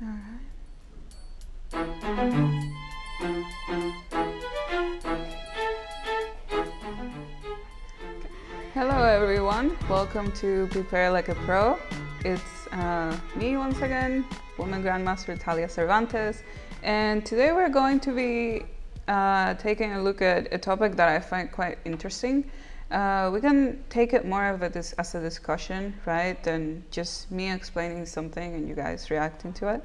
Hello everyone, welcome to Prepare Like a Pro. It's uh, me once again, Woman Grandmaster Thalia Cervantes, and today we're going to be uh, taking a look at a topic that I find quite interesting. Uh, we can take it more of a dis- as a discussion, right, than just me explaining something and you guys reacting to it.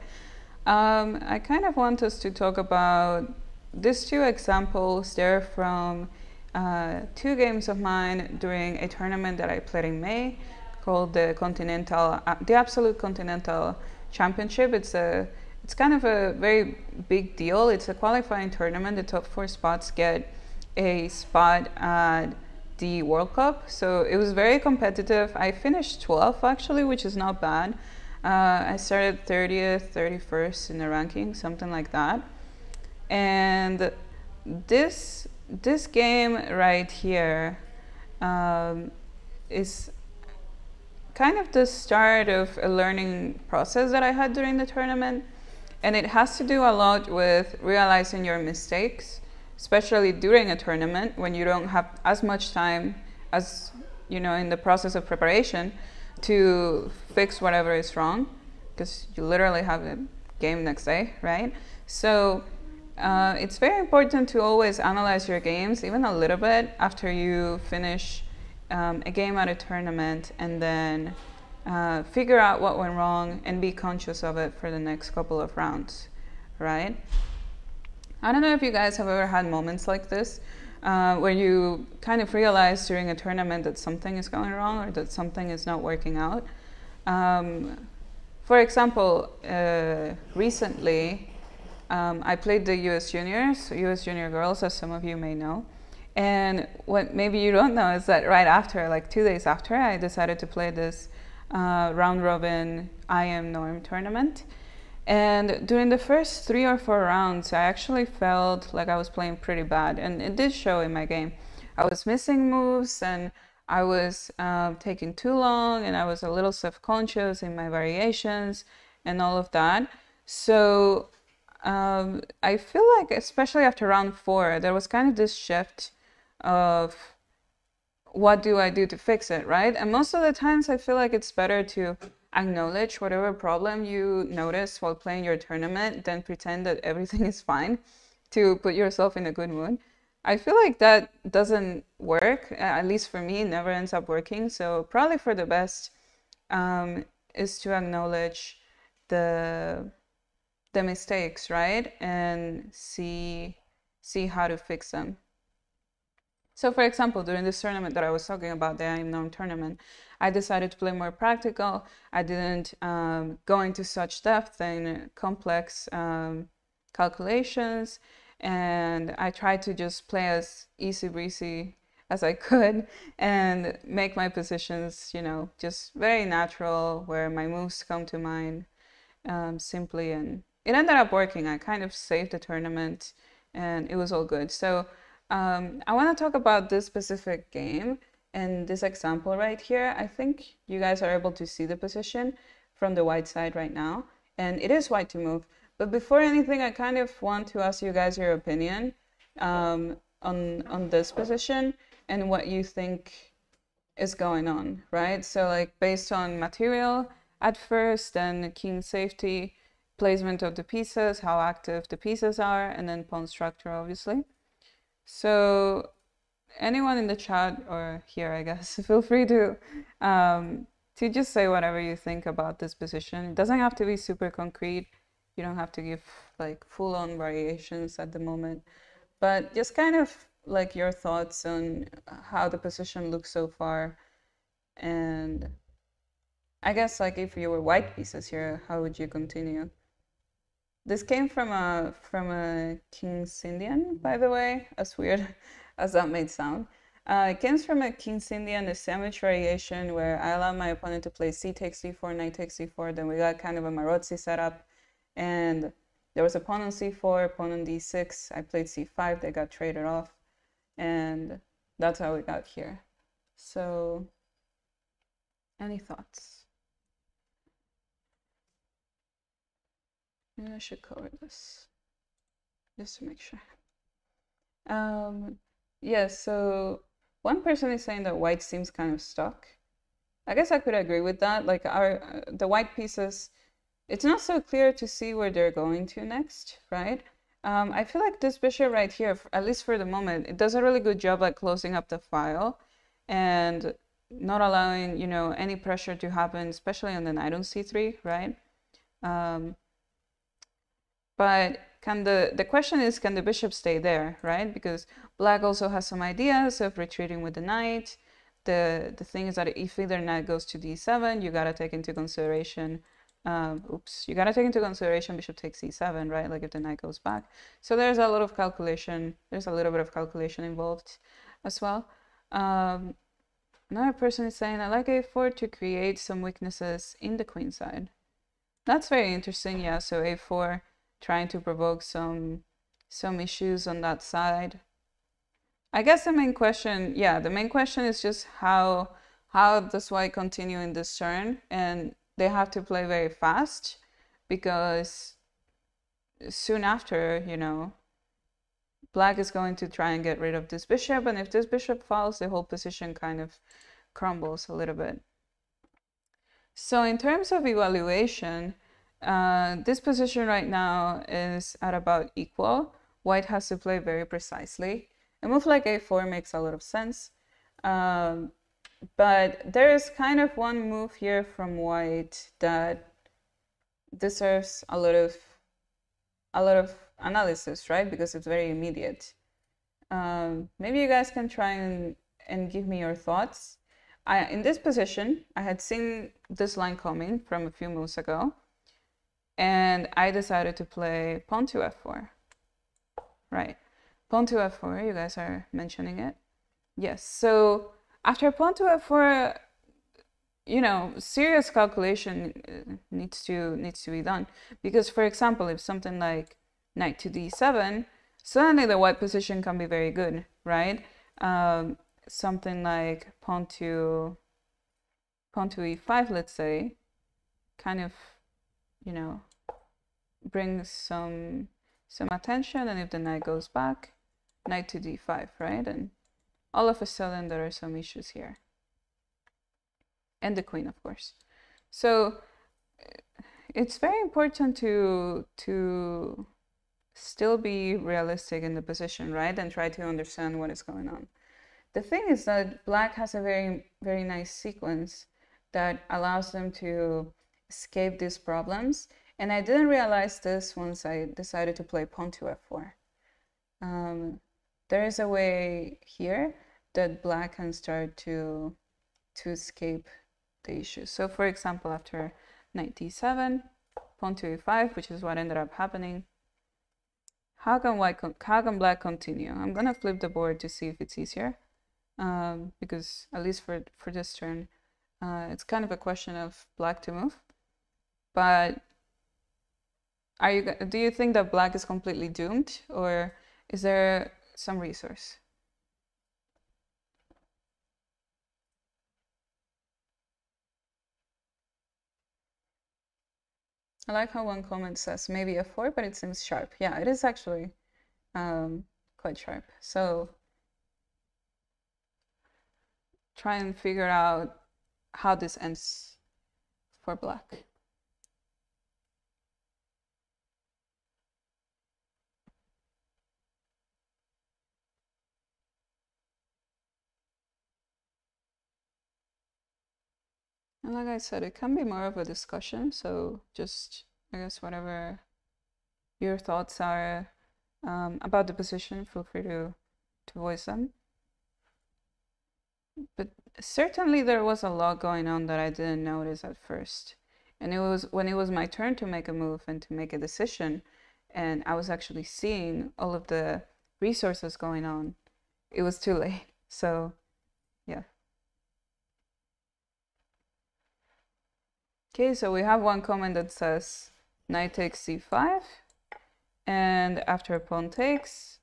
Um, I kind of want us to talk about these two examples. They're from uh, two games of mine during a tournament that I played in May called the Continental, uh, the Absolute Continental Championship. It's a, it's kind of a very big deal. It's a qualifying tournament. The top four spots get a spot at the World Cup. So it was very competitive. I finished 12th actually, which is not bad. Uh, I started 30th, 31st in the ranking, something like that. And this this game right here um, is kind of the start of a learning process that I had during the tournament. And it has to do a lot with realizing your mistakes, especially during a tournament when you don't have as much time as, you know, in the process of preparation to fix whatever is wrong because you literally have a game next day, right? So uh, it's very important to always analyze your games, even a little bit after you finish um, a game at a tournament, and then uh, figure out what went wrong and be conscious of it for the next couple of rounds, right? I don't know if you guys have ever had moments like this uh, where you kind of realize during a tournament that something is going wrong or that something is not working out. Um, for example, uh, recently um, I played the US Juniors, US Junior Girls, as some of you may know. And what maybe you don't know is that right after, like two days after, I decided to play this uh, round robin IM Norm tournament. And during the first three or four rounds, I actually felt like I was playing pretty bad. And it did show in my game. I was missing moves and I was uh, taking too long and I was a little self conscious in my variations and all of that. So um, I feel like, especially after round four, there was kind of this shift of what do I do to fix it, right? And most of the times, I feel like it's better to acknowledge whatever problem you notice while playing your tournament then pretend that everything is fine to put yourself in a good mood. I feel like that doesn't work, at least for me, it never ends up working. So, probably for the best um, is to acknowledge the the mistakes, right? And see see how to fix them. So for example, during this tournament that I was talking about, the IM Norm tournament, I decided to play more practical. I didn't um, go into such depth and complex um, calculations, and I tried to just play as easy breezy as I could and make my positions, you know, just very natural, where my moves come to mind um, simply, and it ended up working. I kind of saved the tournament, and it was all good. So um, I want to talk about this specific game and this example right here. I think you guys are able to see the position from the white side right now, and it is white to move. But before anything, I kind of want to ask you guys your opinion um, on on this position and what you think is going on, right? So like based on material at first, then king safety, placement of the pieces, how active the pieces are, and then pawn structure, obviously. So anyone in the chat or here, I guess, feel free to um, to just say whatever you think about this position. It doesn't have to be super concrete. You don't have to give like full-on variations at the moment, but just kind of like your thoughts on how the position looks so far, and I guess like if you were white pieces here, how would you continue? This came from a from a King's Indian, by the way, as weird as that may sound. Uh, it comes from a King's Indian, a Sämisch variation where I allowed my opponent to play c takes c4, knight takes c4. Then we got kind of a Maróczy setup, and there was a pawn on c4, pawn on d6. I played c5. They got traded off, and that's how we got here. So, any thoughts? Maybe I should cover this just to make sure. Um, yeah, so one person is saying that white seems kind of stuck. I guess I could agree with that. Like our uh, the white pieces, it's not so clear to see where they're going to next, right? Um, I feel like this bishop right here, at least for the moment, it does a really good job like closing up the file and not allowing, you know, any pressure to happen, especially on the knight on c3, right? Um, but can the, the question is, can the bishop stay there, right? Because black also has some ideas of retreating with the knight. The, the thing is that if either knight goes to d7, you gotta take into consideration, um, oops, you gotta take into consideration bishop takes c7, right? Like if the knight goes back. So there's a lot of calculation, there's a little bit of calculation involved as well. Um, another person is saying, I like a4 to create some weaknesses in the queen side. That's very interesting, yeah, so a4 trying to provoke some some issues on that side. I guess the main question, yeah, the main question is just how how does white continue in this turn, and they have to play very fast because soon after, you know, black is going to try and get rid of this bishop, and if this bishop falls, the whole position kind of crumbles a little bit. So in terms of evaluation, uh, this position right now is at about equal. White has to play very precisely. A move like a4 makes a lot of sense. Um, but there is kind of one move here from white that deserves a lot of a lot of analysis, right? Because it's very immediate. Um, maybe you guys can try and, and give me your thoughts. I, in this position, I had seen this line coming from a few moves ago and I decided to play pawn to f4. Right, pawn to f4, you guys are mentioning it. Yes, so after pawn to f4, you know, serious calculation uh, needs to needs to be done because, for example, if something like knight to d7, suddenly the white position can be very good, right? Um, something like pawn to pawn to e5, let's say, kind of you know, brings some some attention and if the knight goes back, knight to d5, right? And all of a sudden there are some issues here. And the queen, of course. So eh, it's very important to to still be realistic in the position, right? And try to understand what is going on. The thing is that black has a very, very nice sequence that allows them to escape these problems. And I didn't realize this once I decided to play pawn to f4. Um, there is a way here that black can start to, to escape the issue. So for example, after knight d7, pawn to e5, which is what ended up happening, how can, white how can black continue? I'm going to flip the board to see if it's easier. Um, because at least for, for this turn, uh, it's kind of a question of black to move. But are you do you think that black is completely doomed or is there some resource? I like how one comment says maybe a 4, but it seems sharp. Yeah, it is actually um, quite sharp. So try and figure out how this ends for black. And like I said, it can be more of a discussion. So just, I guess, whatever your thoughts are um, about the position, feel free to, to voice them. But certainly there was a lot going on that I didn't notice at first. And it was when it was my turn to make a move and to make a decision, and I was actually seeing all of the resources going on, it was too late. So, yeah. Okay, so we have one comment that says knight takes c5, and after pawn takes,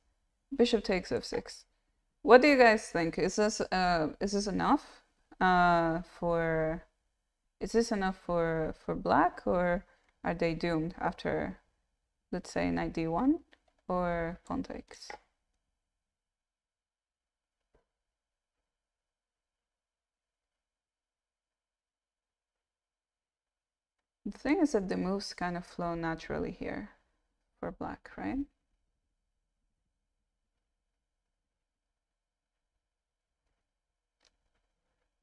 bishop takes f6. What do you guys think? Is this uh, is this enough uh, for? Is this enough for for black, or are they doomed after let's say knight d1 or pawn takes. The thing is that the moves kind of flow naturally here for black, right?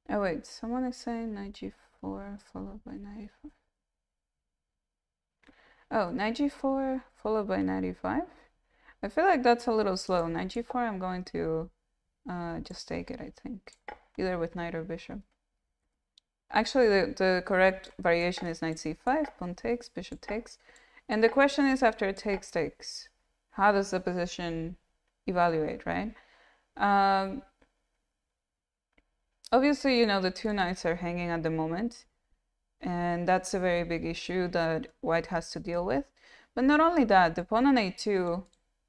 Oh wait, someone is saying knight g4 followed by knight e5. Oh, knight g4 followed by knight e5. I feel like that's a little slow. Knight g4, I'm going to uh, just take it, I think. Either with knight or bishop. Actually, the, the correct variation is knight c5, pawn takes, bishop takes. And the question is after it takes, takes, how does the position evaluate, right? Um, obviously, you know, the two knights are hanging at the moment. And that's a very big issue that white has to deal with. But not only that, the pawn on a2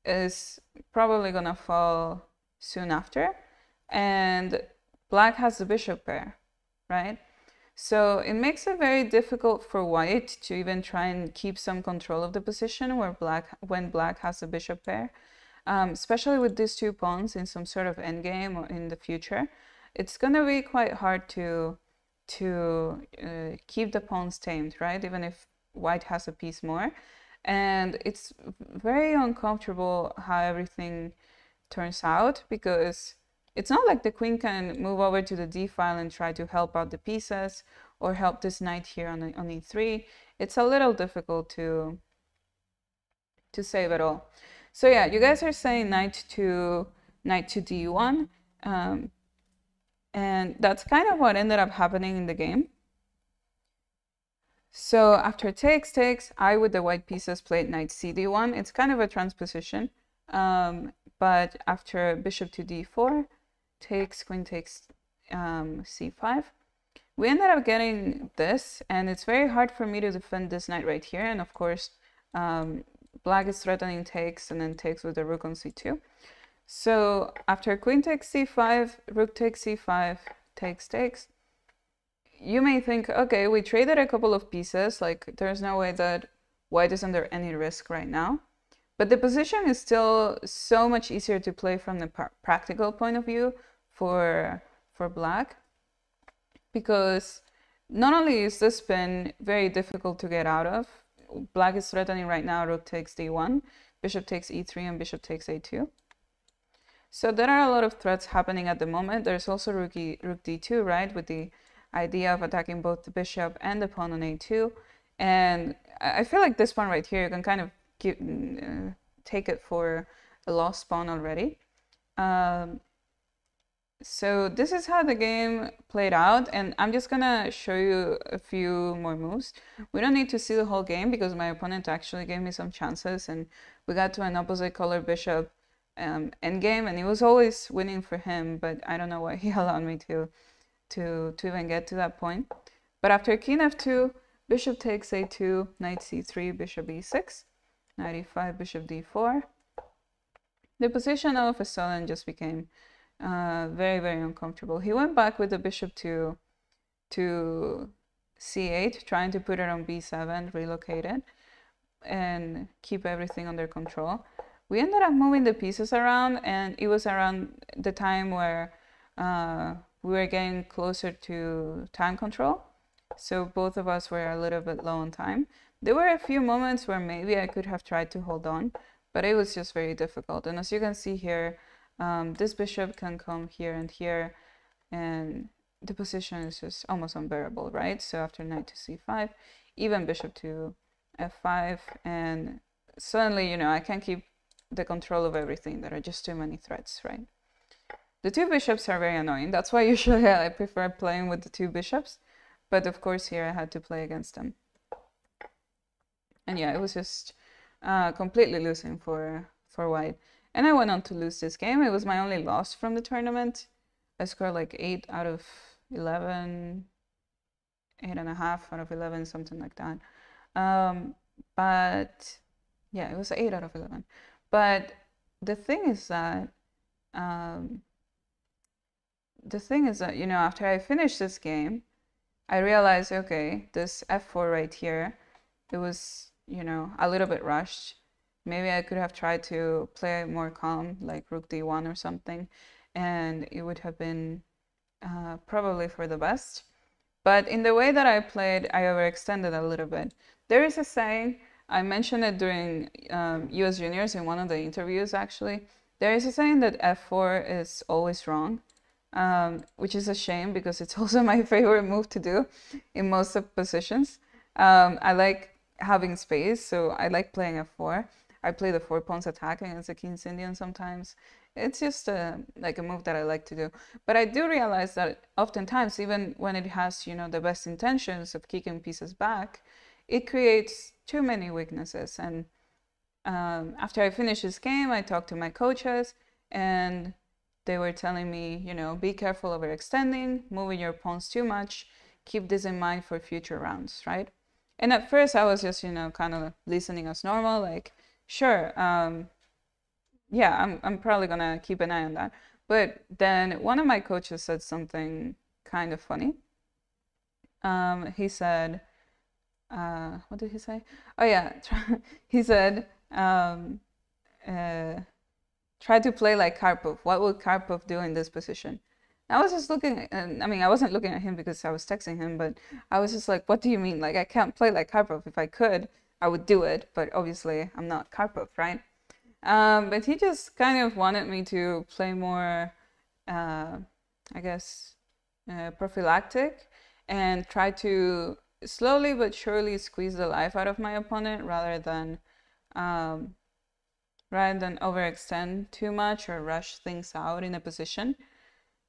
is probably going to fall soon after. And black has the bishop pair, right? So it makes it very difficult for white to even try and keep some control of the position where black when black has a bishop pair, um, especially with these two pawns in some sort of endgame or in the future. It's gonna be quite hard to to uh, keep the pawns tamed, right? Even if white has a piece more, and it's very uncomfortable how everything turns out because it's not like the queen can move over to the d file and try to help out the pieces or help this knight here on, on e3. It's a little difficult to, to save it all. So yeah, you guys are saying knight to knight to d1. Um, and that's kind of what ended up happening in the game. So after takes, takes, I with the white pieces played knight cd1. It's kind of a transposition. Um, but after bishop to d4, takes, queen takes um, c5. We ended up getting this, and it's very hard for me to defend this knight right here. And of course, um, black is threatening takes and then takes with the rook on c2. So after queen takes c5, rook takes c5, takes, takes, you may think, okay, we traded a couple of pieces, like there's no way that white is under any risk right now. But the position is still so much easier to play from the practical point of view for, for black because not only is this spin very difficult to get out of, black is threatening right now, rook takes d1, bishop takes e3, and bishop takes a2. So there are a lot of threats happening at the moment. There's also rook, e, rook d2, right, with the idea of attacking both the bishop and the pawn on a2. And I feel like this pawn right here, you can kind of give, uh, take it for a lost pawn already. Um, so this is how the game played out and I'm just gonna show you a few more moves. We don't need to see the whole game because my opponent actually gave me some chances and we got to an opposite color bishop um, endgame and it was always winning for him but I don't know why he allowed me to, to, to even get to that point. But after king f2, bishop takes a2, knight c3, bishop e6, knight e5, bishop d4. The position of a sudden just became uh, very, very uncomfortable. He went back with the bishop to, to c8, trying to put it on b7, relocate it, and keep everything under control. We ended up moving the pieces around, and it was around the time where uh, we were getting closer to time control. So both of us were a little bit low on time. There were a few moments where maybe I could have tried to hold on, but it was just very difficult. And as you can see here, um, this bishop can come here and here and the position is just almost unbearable, right? So after knight to c5, even bishop to f5, and suddenly, you know, I can't keep the control of everything. There are just too many threats, right? The two bishops are very annoying. That's why usually I prefer playing with the two bishops. But of course here I had to play against them. And yeah, it was just uh, completely losing for, for white. And I went on to lose this game. It was my only loss from the tournament. I scored like 8 out of 11, 8 and a half out of 11, something like that. Um, but yeah, it was 8 out of 11. But the thing is that, um, the thing is that, you know, after I finished this game, I realized, okay, this f4 right here, it was, you know, a little bit rushed maybe I could have tried to play more calm, like rook d1 or something, and it would have been uh, probably for the best. But in the way that I played, I overextended a little bit. There is a saying, I mentioned it during um, US Juniors in one of the interviews actually. There is a saying that f4 is always wrong, um, which is a shame because it's also my favorite move to do in most of positions. Um, I like having space, so I like playing f4. I play the four pawns attack against the King's Indian sometimes. It's just a, like a move that I like to do. But I do realize that oftentimes, even when it has, you know, the best intentions of kicking pieces back, it creates too many weaknesses. And um, after I finished this game, I talked to my coaches and they were telling me, you know, be careful overextending, moving your pawns too much. Keep this in mind for future rounds, right? And at first, I was just, you know, kind of listening as normal, like, sure, um, yeah, I'm, I'm probably gonna keep an eye on that. But then one of my coaches said something kind of funny. Um, he said, uh, what did he say? Oh yeah, he said, um, uh, try to play like Karpov. What would Karpov do in this position? I was just looking, and I mean, I wasn't looking at him because I was texting him, but I was just like, what do you mean? Like, I can't play like Karpov. If I could, I would do it, but obviously I'm not Karpov, right? Um, but he just kind of wanted me to play more, uh, I guess, uh, prophylactic and try to slowly but surely squeeze the life out of my opponent rather than um, rather than overextend too much or rush things out in a position.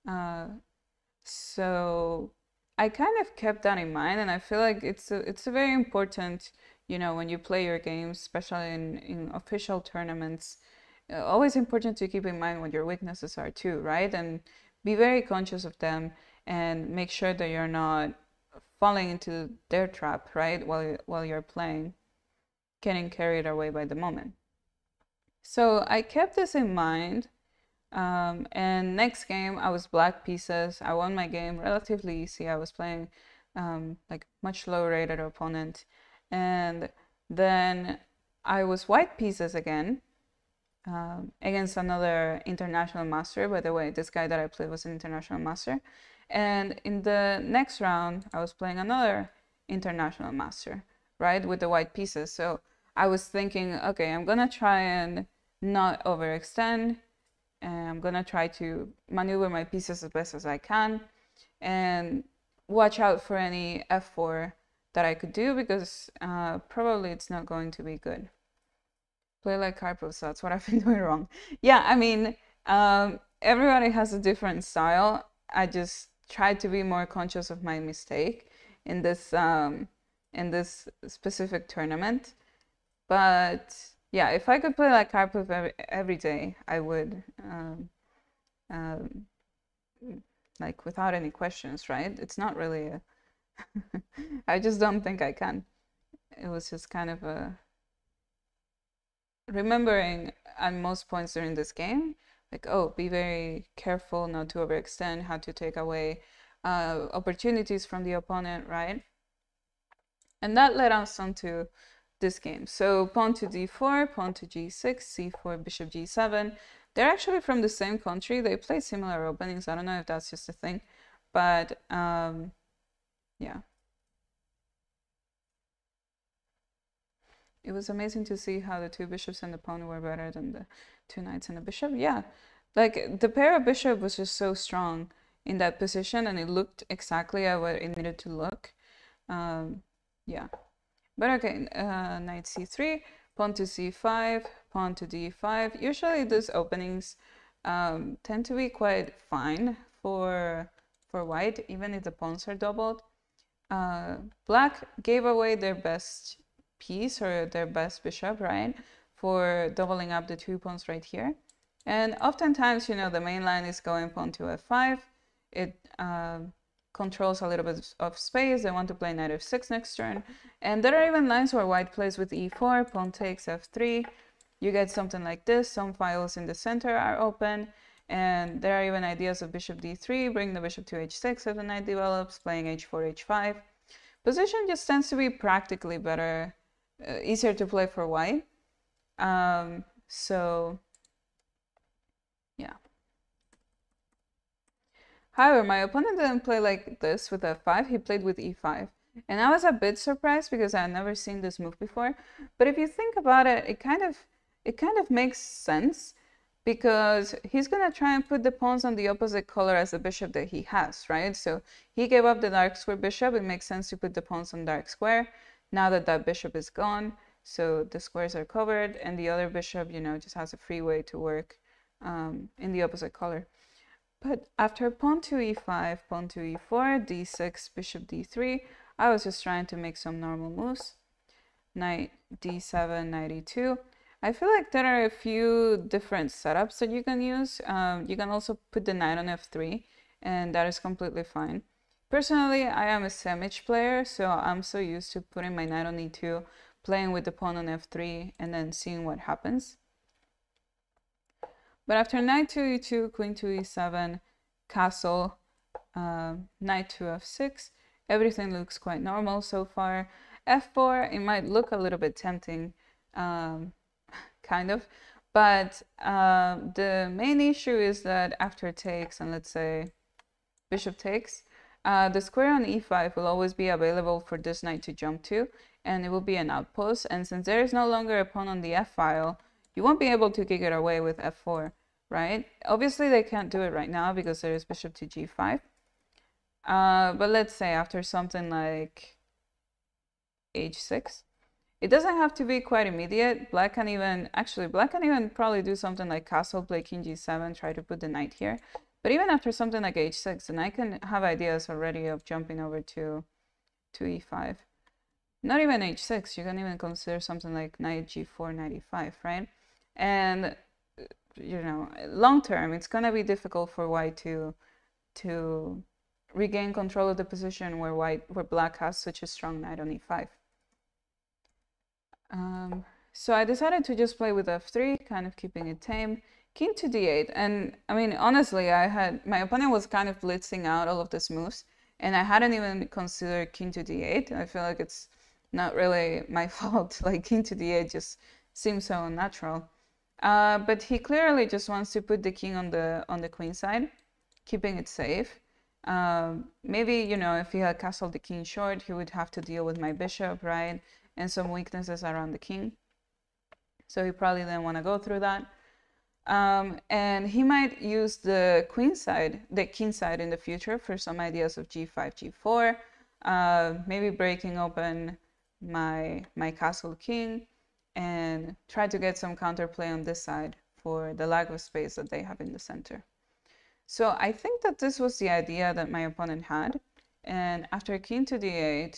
Uh, so I kind of kept that in mind, and I feel like it's a, it's a very important, you know, when you play your games, especially in, in official tournaments, uh, always important to keep in mind what your weaknesses are too, right? And be very conscious of them and make sure that you're not falling into their trap, right? While while you're playing, getting carried away by the moment. So I kept this in mind. Um, and next game, I was black pieces. I won my game relatively easy. I was playing um, like much lower rated opponent. And then I was white pieces again um, against another international master. By the way, this guy that I played was an international master. And in the next round, I was playing another international master, right, with the white pieces. So I was thinking, okay, I'm gonna try and not overextend. And I'm gonna try to maneuver my pieces as best as I can and watch out for any f4 that I could do because uh, probably it's not going to be good. Play like Karpov, so that's what I've been doing wrong. Yeah, I mean, um, everybody has a different style. I just try to be more conscious of my mistake in this um, in this specific tournament. But yeah, if I could play like Karpov every, every day, I would. Um, um, like without any questions, right? It's not really a. I just don't think I can. It was just kind of a remembering at most points during this game like oh be very careful not to overextend how to take away uh, opportunities from the opponent right? And that led us on to this game. So pawn to d4 pawn to g6 c4 bishop g7 they're actually from the same country. They play similar openings. I don't know if that's just a thing but um, yeah. It was amazing to see how the two bishops and the pawn were better than the two knights and the bishop. Yeah. Like the pair of bishop was just so strong in that position and it looked exactly at what it needed to look. Um, yeah. But okay uh, knight c3 pawn to c5 pawn to d5 usually those openings um, tend to be quite fine for for white even if the pawns are doubled uh, black gave away their best piece or their best bishop right for doubling up the two pawns right here and oftentimes, you know, the main line is going pawn to f5. It uh, controls a little bit of space. They want to play knight f6 next turn. And there are even lines where white plays with e4, pawn takes f3. You get something like this. Some files in the center are open. And there are even ideas of bishop d3, bring the bishop to h6 if the knight develops, playing h4, h5. Position just tends to be practically better, uh, easier to play for white. Um, so, yeah. However, my opponent didn't play like this with f5, he played with e5. And I was a bit surprised because I had never seen this move before. But if you think about it, it kind of it kind of makes sense because he's going to try and put the pawns on the opposite color as the bishop that he has, right? So he gave up the dark square bishop. It makes sense to put the pawns on dark square. Now that that bishop is gone, so the squares are covered and the other bishop, you know, just has a free way to work um, in the opposite color. But after pawn to e5, pawn to e4, d6, bishop d3, I was just trying to make some normal moves. Knight d7, knight e2. I feel like there are a few different setups that you can use. Um, you can also put the knight on f3, and that is completely fine. Personally, I am a Sämisch player, so I'm so used to putting my knight on e2, playing with the pawn on f3, and then seeing what happens. But after knight to e2, queen to e7, castle, uh, knight to f6, everything looks quite normal so far. f4, it might look a little bit tempting, um, kind of. But uh, the main issue is that after takes, and let's say bishop takes, uh, the square on e5 will always be available for this knight to jump to, and it will be an outpost. And since there is no longer a pawn on the f file, you won't be able to kick it away with f4, right? Obviously, they can't do it right now because there is bishop to g5. Uh, but let's say after something like h6, it doesn't have to be quite immediate. Black can even, actually, black can even probably do something like castle, play king g7, try to put the knight here. But even after something like h6, the knight can have ideas already of jumping over to, to e5. Not even h6, you can even consider something like knight g4, knight e5, right? And, you know, long term, it's going to be difficult for white to, to regain control of the position where white, where black has such a strong knight on e5. Um, so I decided to just play with f3, kind of keeping it tame. King to d8, and I mean, honestly, I had, my opponent was kind of blitzing out all of these moves, and I hadn't even considered king to d8. I feel like it's not really my fault, like king to d8 just seems so unnatural. Uh, but he clearly just wants to put the king on the on the queen side, keeping it safe. Um, maybe, you know, if he had castled the king short, he would have to deal with my bishop, right? And some weaknesses around the king. So he probably didn't want to go through that. Um, and he might use the queen side, the king side in the future for some ideas of g5, g4, uh, maybe breaking open my, my castle king and try to get some counterplay on this side for the lack of space that they have in the center. So I think that this was the idea that my opponent had. And after king to d8,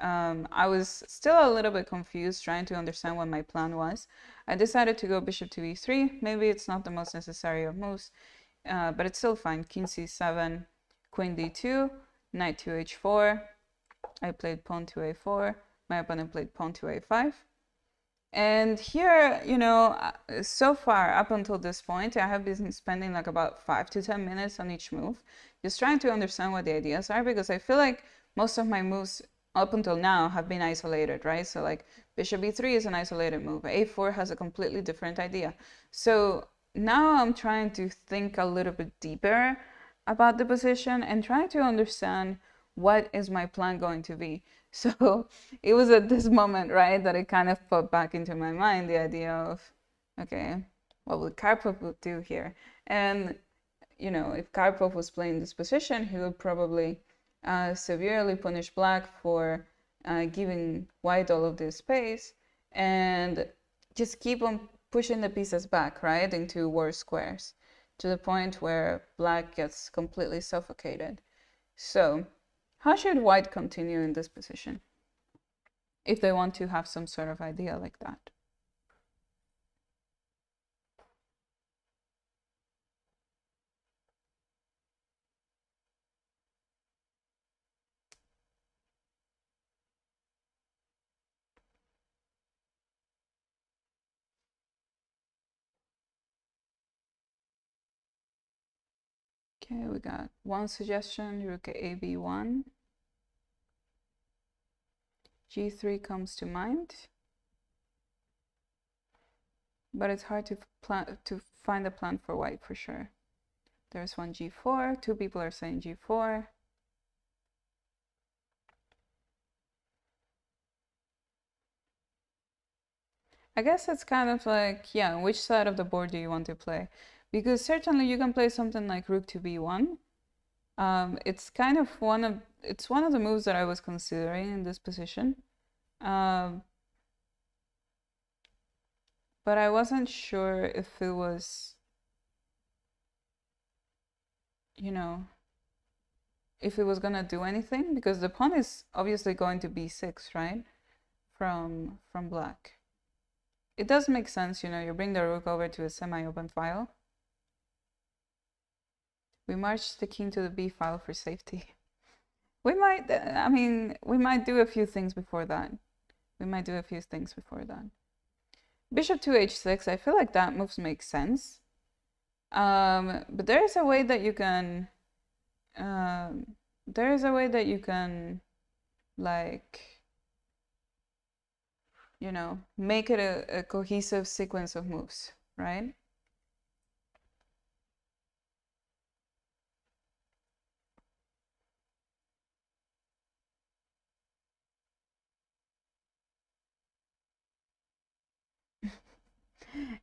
um, I was still a little bit confused trying to understand what my plan was. I decided to go bishop to e3. Maybe it's not the most necessary of moves, uh, but it's still fine. King c7, queen d2, knight to h4. I played pawn to a4. My opponent played pawn to a5. And here, you know, uh, so far up until this point, I have been spending like about five to 10 minutes on each move, just trying to understand what the ideas are because I feel like most of my moves up until now have been isolated, right? So like bishop e3 is an isolated move. a4 has a completely different idea. So now I'm trying to think a little bit deeper about the position and trying to understand what is my plan going to be. So it was at this moment, right, that it kind of put back into my mind the idea of, okay, what would Karpov do here? And, you know, if Karpov was playing this position, he would probably uh, severely punish black for uh, giving white all of this space and just keep on pushing the pieces back, right, into worse squares to the point where black gets completely suffocated. So how should white continue in this position if they want to have some sort of idea like that? Okay, we got one suggestion, rook AB1. G3 comes to mind. but it's hard to plan to find a plan for white for sure. There's one g4. Two people are saying g4. I guess it's kind of like, yeah, which side of the board do you want to play? Because certainly you can play something like rook to b1. Um, it's kind of one of it's one of the moves that I was considering in this position. Um, but I wasn't sure if it was, you know, if it was gonna do anything because the pawn is obviously going to b6, right? From from black. It does make sense, you know, you bring the rook over to a semi-open file. We march the king to the b file for safety. We might, I mean, we might do a few things before that. We might do a few things before that. Bishop to h6, I feel like that moves make sense. Um, but there is a way that you can, um, there is a way that you can, like, you know, make it a, a cohesive sequence of moves, right?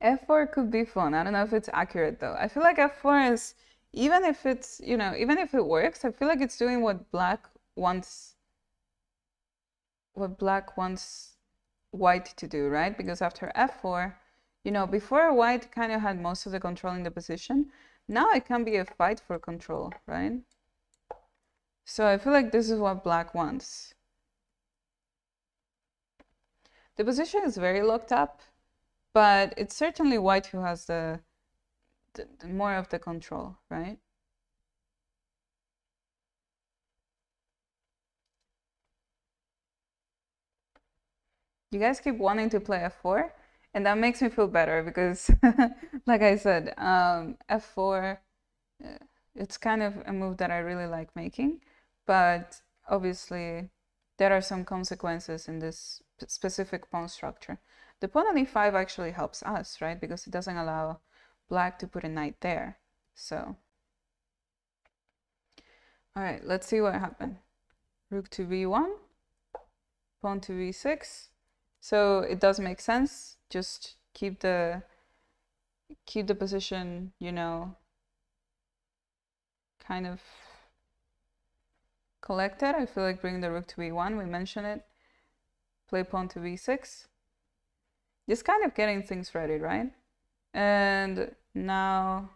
F4 could be fun. I don't know if it's accurate though. I feel like F4 is, even if it's, you know, even if it works, I feel like it's doing what black wants, what black wants white to do, right? Because after F4, you know, before white kind of had most of the control in the position, now it can be a fight for control, right? So I feel like this is what black wants. The position is very locked up but it's certainly white who has the, the, the more of the control, right? You guys keep wanting to play f4, and that makes me feel better because, like I said, um, f4, uh, it's kind of a move that I really like making, but obviously there are some consequences in this specific pawn structure. The pawn on e5 actually helps us, right? Because it doesn't allow black to put a knight there. So, all right, let's see what happened. Rook to b1, pawn to b6. So it does make sense. Just keep the keep the position, you know, kind of collected. I feel like bringing the rook to b1, we mentioned it. Play pawn to b6 just kind of getting things ready, right? And now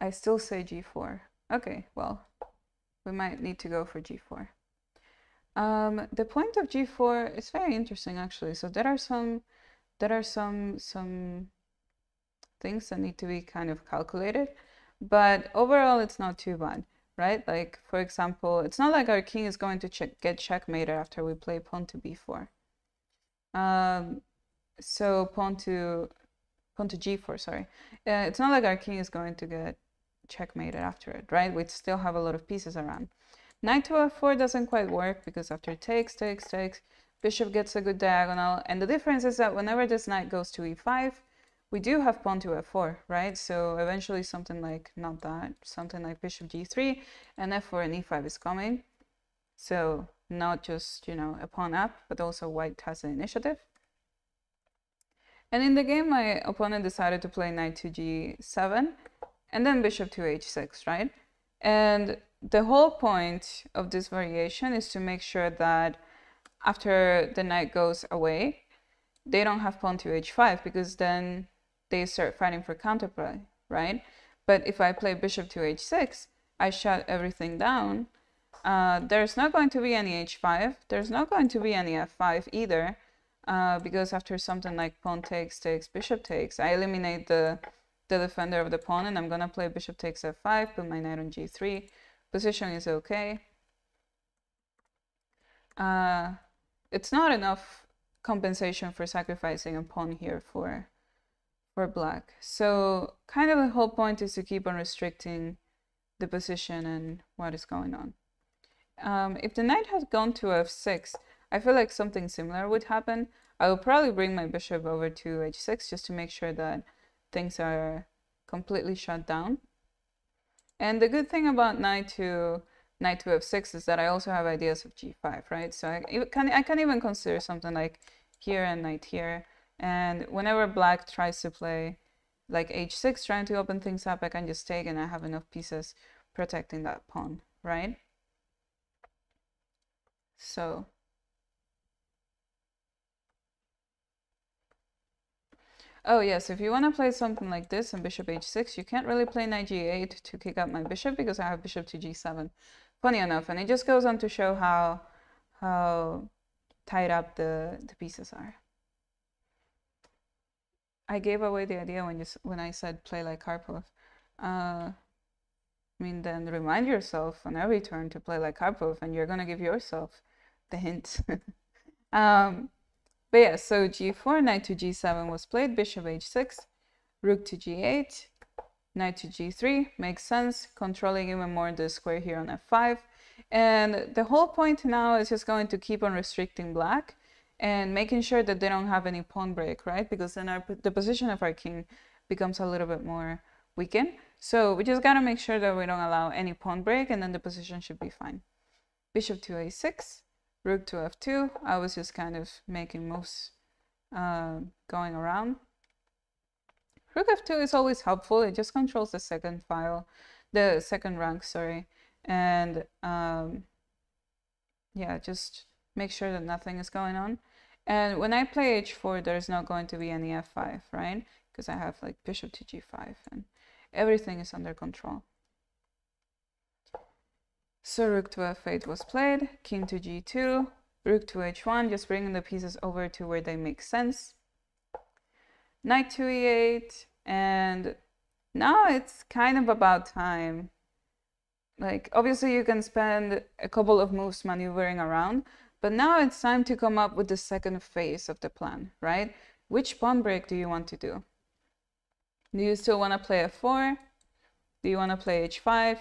I still say g4. Okay, well, we might need to go for g4. Um, the point of g4 is very interesting actually. So there are some there are some some things that need to be kind of calculated, but overall it's not too bad right? Like, for example, it's not like our king is going to check, get checkmated after we play pawn to b4. Um, so pawn to pawn to g4, sorry. Uh, it's not like our king is going to get checkmated after it, right? We still have a lot of pieces around. Knight to f4 doesn't quite work because after takes, takes, takes, bishop gets a good diagonal. And the difference is that whenever this knight goes to e5, we do have pawn to f4, right? So eventually something like, not that, something like bishop g3 and f4 and e5 is coming. So not just, you know, a pawn up, but also white has the initiative. And in the game, my opponent decided to play knight to g7 and then bishop to h6, right? And the whole point of this variation is to make sure that after the knight goes away, they don't have pawn to h5 because then they start fighting for counterplay, right? But if I play bishop to h6, I shut everything down. Uh, there's not going to be any h5. There's not going to be any f5 either, uh, because after something like pawn takes, takes, bishop takes, I eliminate the, the defender of the pawn, and I'm going to play bishop takes f5, put my knight on g3. Position is okay. Uh, it's not enough compensation for sacrificing a pawn here for for black. So kind of the whole point is to keep on restricting the position and what is going on. Um, if the knight had gone to f6, I feel like something similar would happen. I will probably bring my bishop over to h6 just to make sure that things are completely shut down. And the good thing about knight to knight to f6 is that I also have ideas of g5, right? So I can, I can even consider something like here and knight here. And whenever black tries to play like h6, trying to open things up, I can just take and I have enough pieces protecting that pawn, right? So Oh yes, if you want to play something like this and bishop h6, you can't really play knight g8 to kick out my bishop because I have bishop to g7. Funny enough, and it just goes on to show how how tied up the, the pieces are. I gave away the idea when you when I said play like Karpov. Uh, I mean, then remind yourself on every turn to play like Karpov, and you're gonna give yourself the hint. um, but yeah, so g4, knight to g7 was played, bishop h6, rook to g8, knight to g3, makes sense, controlling even more the square here on f5. And the whole point now is just going to keep on restricting black and making sure that they don't have any pawn break, right? Because then our, the position of our king becomes a little bit more weakened. So we just gotta make sure that we don't allow any pawn break and then the position should be fine. Bishop to a6, rook to f2. I was just kind of making moves uh, going around. Rook f2 is always helpful. It just controls the second file, the second rank, sorry. And um, yeah, just make sure that nothing is going on. And when I play h4, there's not going to be any f5, right? Because I have like bishop to g5 and everything is under control. So rook to f8 was played, king to g2, rook to h1, just bringing the pieces over to where they make sense. Knight to e8, and now it's kind of about time. Like, obviously you can spend a couple of moves maneuvering around, but now it's time to come up with the second phase of the plan, right? Which pawn break do you want to do? Do you still want to play f4? Do you want to play h5?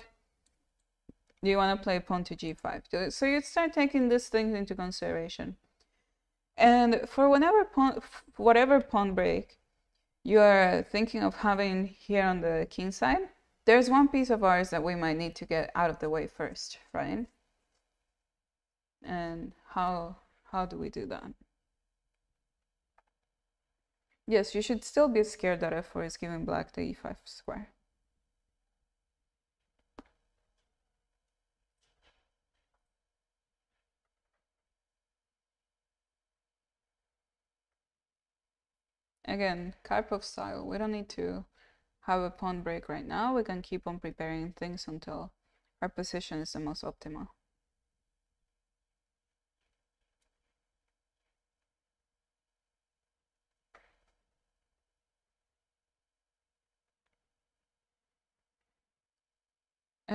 Do you want to play pawn to g5? So you start taking these things into consideration. And for whenever pawn, whatever pawn break you are thinking of having here on the king side, there's one piece of ours that we might need to get out of the way first, right? And how how do we do that? Yes, you should still be scared that f4 is giving black the e5 square. Again, Karpov style, we don't need to have a pawn break right now. We can keep on preparing things until our position is the most optimal.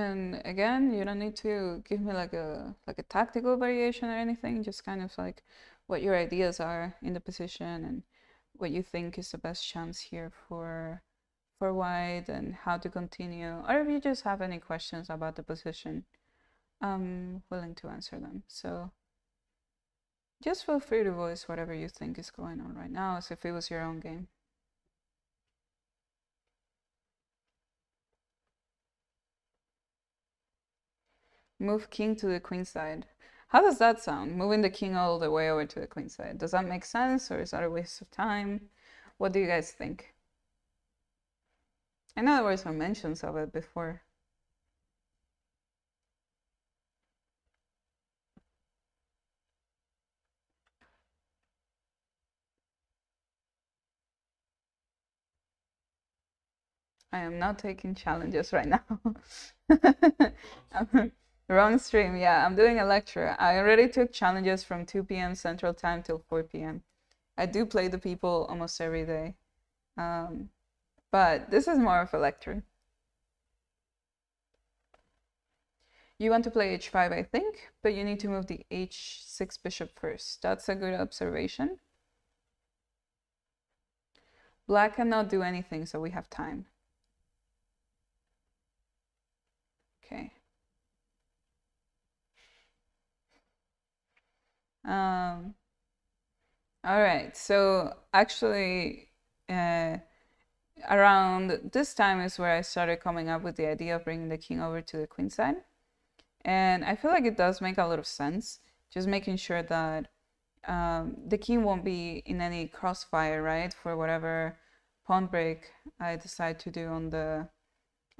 And again, you don't need to give me like a like a tactical variation or anything, just kind of like what your ideas are in the position and what you think is the best chance here for for white and how to continue or if you just have any questions about the position I'm willing to answer them. So just feel free to voice whatever you think is going on right now as if it was your own game move king to the queen side how does that sound? Moving the king all the way over to the queen side. Does that make sense or is that a waste of time? What do you guys think? I know there were some mentions of it before. I am not taking challenges right now. Wrong stream. Yeah, I'm doing a lecture. I already took challenges from 2 p.m. Central Time till 4 p.m. I do play the people almost every day. Um, but this is more of a lecture. You want to play h5, I think, but you need to move the h6 bishop first. That's a good observation. Black cannot do anything, so we have time. Okay. Um, all right, so actually, uh, around this time is where I started coming up with the idea of bringing the king over to the queen side. And I feel like it does make a lot of sense, just making sure that um, the king won't be in any crossfire, right, for whatever pawn break I decide to do on the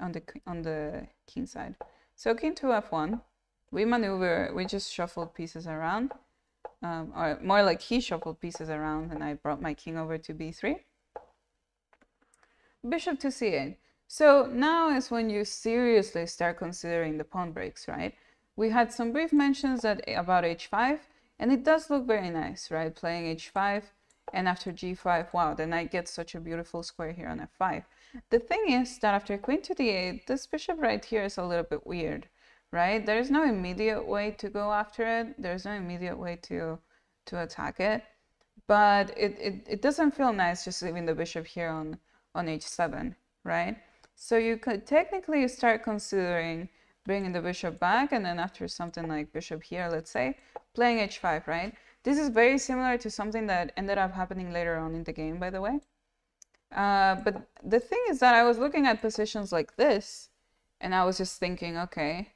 on the on the king side. So king to f1, we maneuver, we just shuffled pieces around, um, or more like he shuffled pieces around, and I brought my king over to b3. Bishop to c8. So now is when you seriously start considering the pawn breaks, right? We had some brief mentions that about h5, and it does look very nice, right? Playing h5, and after g5, wow, the knight gets such a beautiful square here on f5. The thing is that after queen to d8, this bishop right here is a little bit weird, right? There's no immediate way to go after it. There's no immediate way to to attack it. But it, it, it doesn't feel nice just leaving the bishop here on, on h7, right? So you could technically start considering bringing the bishop back and then after something like bishop here, let's say, playing h5, right? This is very similar to something that ended up happening later on in the game, by the way. Uh, but the thing is that I was looking at positions like this and I was just thinking, okay,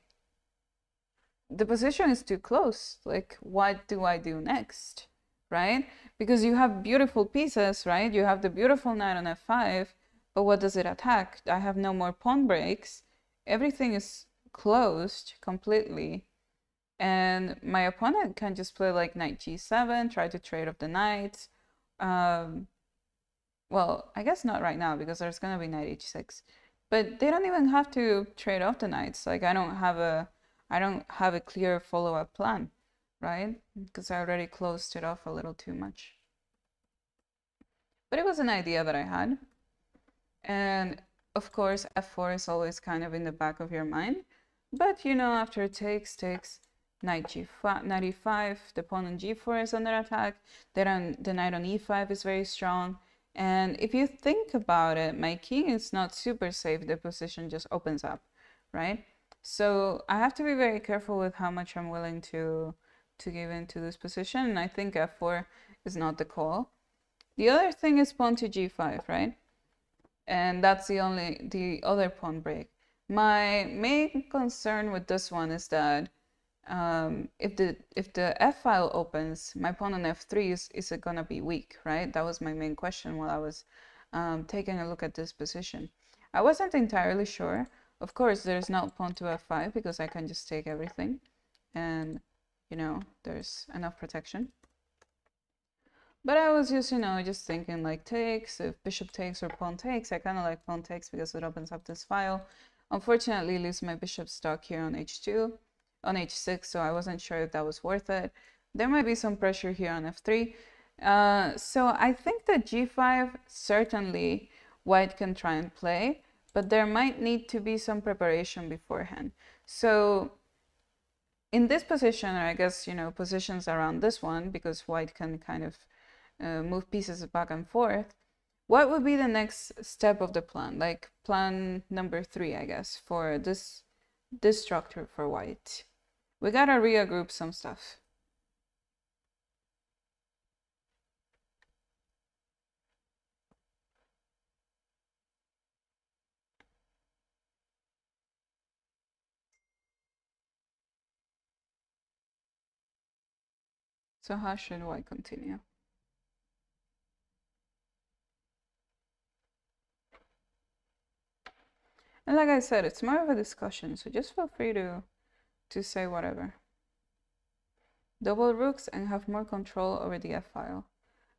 the position is too close. Like, what do I do next? Right? Because you have beautiful pieces, right? You have the beautiful knight on f5, but what does it attack? I have no more pawn breaks. Everything is closed completely. And my opponent can just play like knight g7, try to trade off the knights. Um, well, I guess not right now because there's gonna be knight h6. But they don't even have to trade off the knights. Like I don't have a I don't have a clear follow-up plan, right? Because I already closed it off a little too much. But it was an idea that I had. And of course, f4 is always kind of in the back of your mind. But you know, after takes, takes, knight g5, knight e5, the pawn on g4 is under attack, then the knight on e5 is very strong. And if you think about it, my king is not super safe, the position just opens up, right? So I have to be very careful with how much I'm willing to to give into this position. And I think f4 is not the call. The other thing is pawn to g5, right? And that's the only the other pawn break. My main concern with this one is that um, if the if the f file opens, my pawn on f3 is is it gonna be weak, right? That was my main question while I was um, taking a look at this position. I wasn't entirely sure. Of course, there's not pawn to f5 because I can just take everything and, you know, there's enough protection. But I was just, you know, just thinking like takes, if bishop takes or pawn takes, I kind of like pawn takes because it opens up this file. Unfortunately, leaves my bishop stuck here on h2, on h6, so I wasn't sure if that was worth it. There might be some pressure here on f3. Uh, so I think that g5 certainly white can try and play but there might need to be some preparation beforehand. So in this position, or I guess, you know, positions around this one, because white can kind of uh, move pieces back and forth, what would be the next step of the plan? Like plan number three, I guess, for this, this structure for white. We gotta regroup some stuff. So how should I continue? And like I said, it's more of a discussion, so just feel free to to say whatever. Double rooks and have more control over the F file.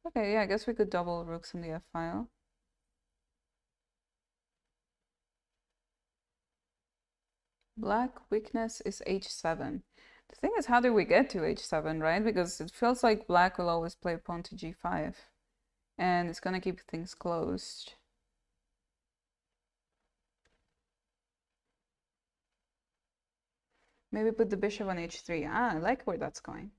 Okay, yeah, I guess we could double rooks in the F file. Black weakness is H7. The thing is, how do we get to h7, right? Because it feels like black will always play pawn to g5. And it's gonna keep things closed. Maybe put the bishop on h3. Ah, I like where that's going.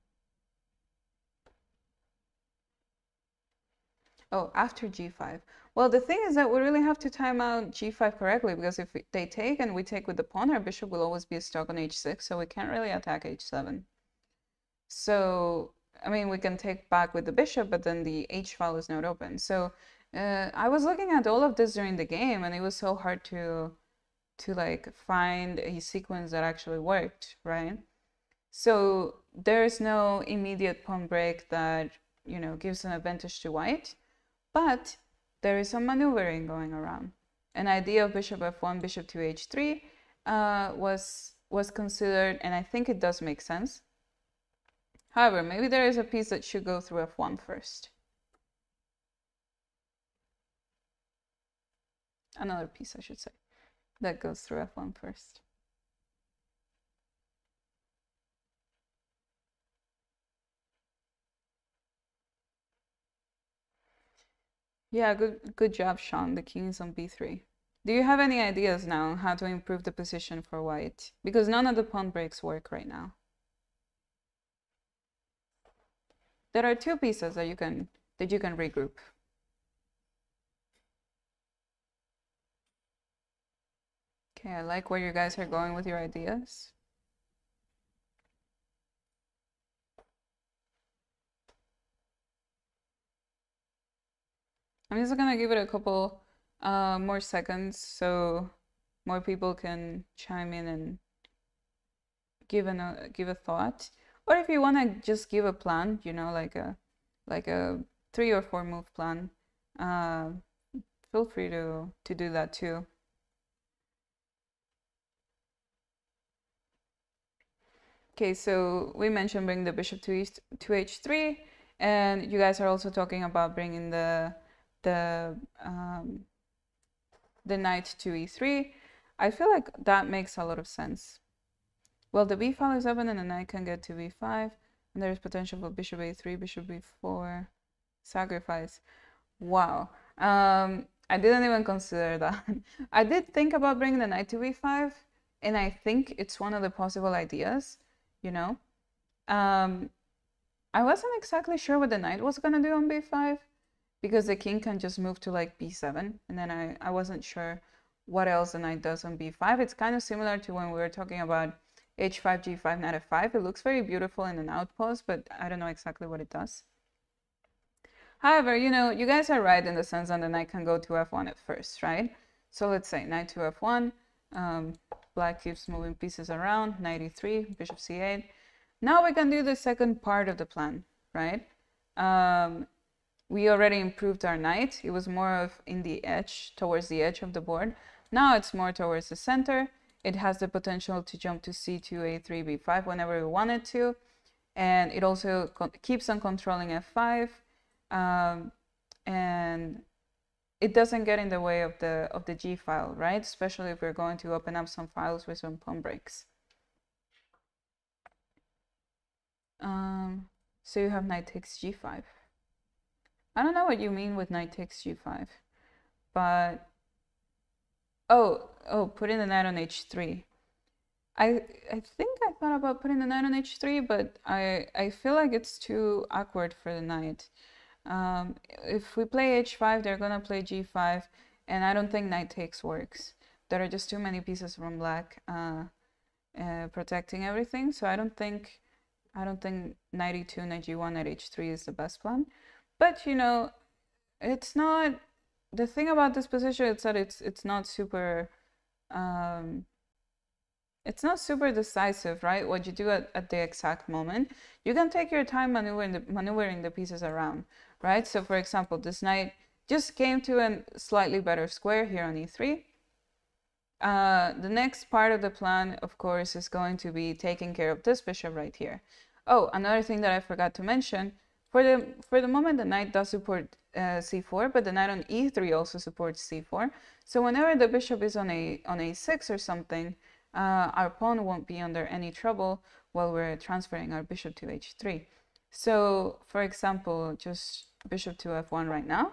Oh, after g5. Well, the thing is that we really have to time out g5 correctly because if they take and we take with the pawn, our bishop will always be stuck on h6, so we can't really attack h7. So I mean, we can take back with the bishop, but then the h file is not open. So uh, I was looking at all of this during the game, and it was so hard to to like find a sequence that actually worked, right? So there's no immediate pawn break that you know gives an advantage to white, but there is some maneuvering going around. An idea of bishop f1, bishop to h3 uh, was was considered, and I think it does make sense. However, maybe there is a piece that should go through f1 first. Another piece, I should say, that goes through f1 first. Yeah, good good job, Sean. The king is on b3. Do you have any ideas now on how to improve the position for white? Because none of the pawn breaks work right now. There are two pieces that you can that you can regroup. Okay, I like where you guys are going with your ideas. I'm just gonna give it a couple uh, more seconds so more people can chime in and give a uh, give a thought. Or if you want to just give a plan, you know, like a like a three or four move plan, uh, feel free to to do that too. Okay, so we mentioned bring the bishop to, east, to h3, and you guys are also talking about bringing the the um, the knight to e3. I feel like that makes a lot of sense. Well, the b file is open and the knight can get to b5, and there is potential for bishop a3, bishop b4, sacrifice. Wow. Um, I didn't even consider that. I did think about bringing the knight to b5, and I think it's one of the possible ideas, you know. Um, I wasn't exactly sure what the knight was going to do on b5, because the king can just move to like b7 and then I, I wasn't sure what else the knight does on b5 it's kind of similar to when we were talking about h5 g5 knight f5 it looks very beautiful in an outpost but I don't know exactly what it does. However you know you guys are right in the sense that the knight can go to f1 at first right? So let's say knight to f1 um, black keeps moving pieces around knight e3 bishop c8 now we can do the second part of the plan right? Um, we already improved our knight. It was more of in the edge, towards the edge of the board. Now it's more towards the center. It has the potential to jump to c2, a3, b5 whenever we want it to. And it also keeps on controlling f5. Um, and it doesn't get in the way of the of the G file, right? Especially if we're going to open up some files with some pawn breaks. Um, so you have knight takes G5. I don't know what you mean with knight takes g5, but oh oh putting the knight on h3. I I think I thought about putting the knight on h3, but I I feel like it's too awkward for the knight. Um, if we play h5, they're gonna play g5, and I don't think knight takes works. There are just too many pieces from black uh, uh, protecting everything, so I don't think I don't think knight e2, knight g1, knight h3 is the best plan. But you know, it's not the thing about this position is that it's it's not super um, it's not super decisive, right? What you do at, at the exact moment. You can take your time maneuvering the, maneuvering the pieces around, right? So for example, this knight just came to a slightly better square here on e3. Uh, the next part of the plan, of course, is going to be taking care of this bishop right here. Oh, another thing that I forgot to mention for the, for the moment, the knight does support uh, c4, but the knight on e3 also supports c4. So whenever the bishop is on a on a6 or something, uh, our pawn won't be under any trouble while we're transferring our bishop to h3. So, for example, just bishop to f1 right now.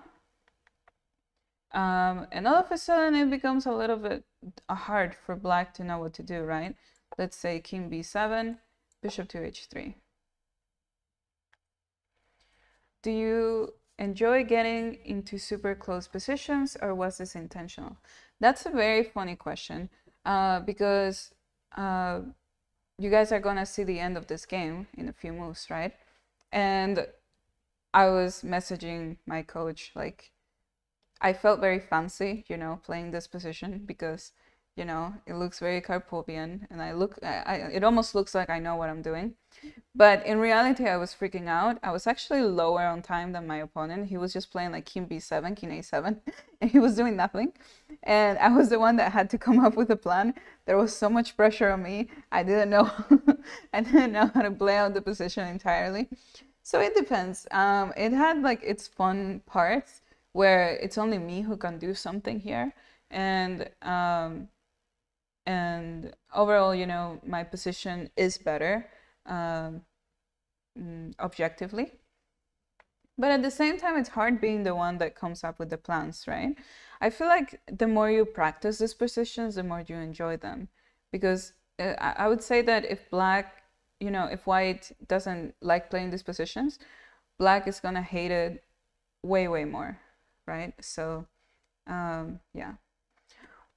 Um, and all of a sudden, it becomes a little bit hard for black to know what to do, right? Let's say king b7, bishop to h3. Do you enjoy getting into super close positions or was this intentional? That's a very funny question uh, because uh, you guys are going to see the end of this game in a few moves, right? and I was messaging my coach like I felt very fancy, you know, playing this position because you know it looks very Karpovian, and I look, I, I, it almost looks like I know what I'm doing, but in reality I was freaking out. I was actually lower on time than my opponent. He was just playing like King B7, King A7, and he was doing nothing, and I was the one that had to come up with a plan. There was so much pressure on me. I didn't know, I didn't know how to play out the position entirely. So it depends. Um, it had like its fun parts where it's only me who can do something here, and um, and overall, you know, my position is better um, mm, objectively. But at the same time, it's hard being the one that comes up with the plans, right? I feel like the more you practice these positions, the more you enjoy them. Because uh, I would say that if black, you know, if white doesn't like playing these positions, black is gonna hate it way, way more, right? So, um, yeah.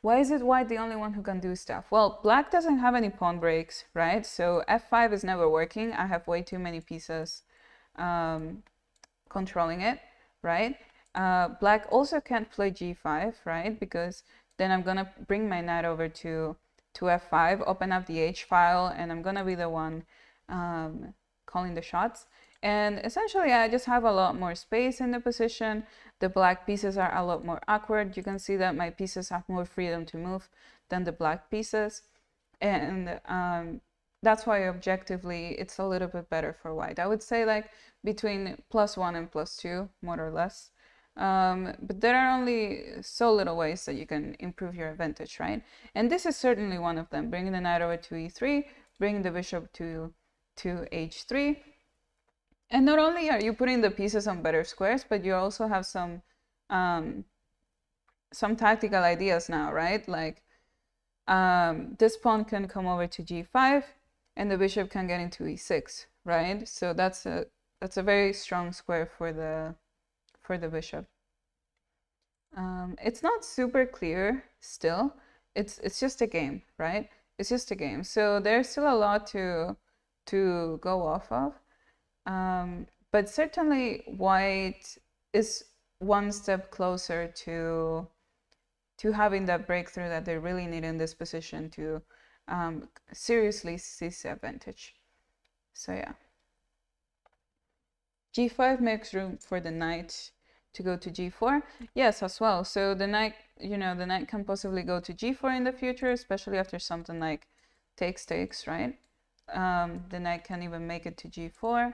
Why is it white the only one who can do stuff? Well, black doesn't have any pawn breaks, right? So f5 is never working. I have way too many pieces um, controlling it, right? Uh, black also can't play g5, right? Because then I'm gonna bring my knight over to, to f5, open up the h file, and I'm gonna be the one um, calling the shots. And essentially, I just have a lot more space in the position. The black pieces are a lot more awkward. You can see that my pieces have more freedom to move than the black pieces. And um, that's why objectively it's a little bit better for white. I would say like between plus one and plus two, more or less. Um, but there are only so little ways that you can improve your advantage, right? And this is certainly one of them. Bringing the knight over to e3, bringing the bishop to, to h3, and not only are you putting the pieces on better squares, but you also have some um, some tactical ideas now, right? Like um, this pawn can come over to g5, and the bishop can get into e6, right? So that's a that's a very strong square for the for the bishop. Um, it's not super clear still. It's it's just a game, right? It's just a game. So there's still a lot to to go off of. Um, but certainly white is one step closer to to having that breakthrough that they really need in this position to um, seriously seize the advantage. So yeah. g5 makes room for the knight to go to g4. Yes, as well. So the knight, you know, the knight can possibly go to g4 in the future, especially after something like takes takes, right? Um, the knight can even make it to g4.